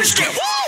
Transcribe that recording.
bitches get.